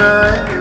night